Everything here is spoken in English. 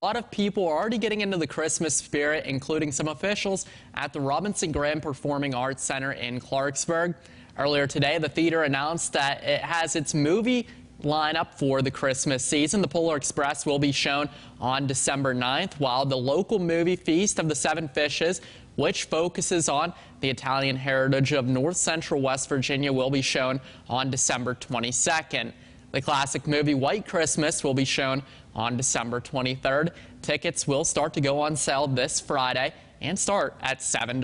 A lot of people are already getting into the Christmas spirit, including some officials at the Robinson Grand Performing Arts Center in Clarksburg. Earlier today, the theater announced that it has its movie lineup for the Christmas season. The Polar Express will be shown on December 9th, while the local movie Feast of the Seven Fishes, which focuses on the Italian heritage of north central West Virginia, will be shown on December 22nd. The classic movie White Christmas will be shown on December 23rd. Tickets will start to go on sale this Friday and start at $7.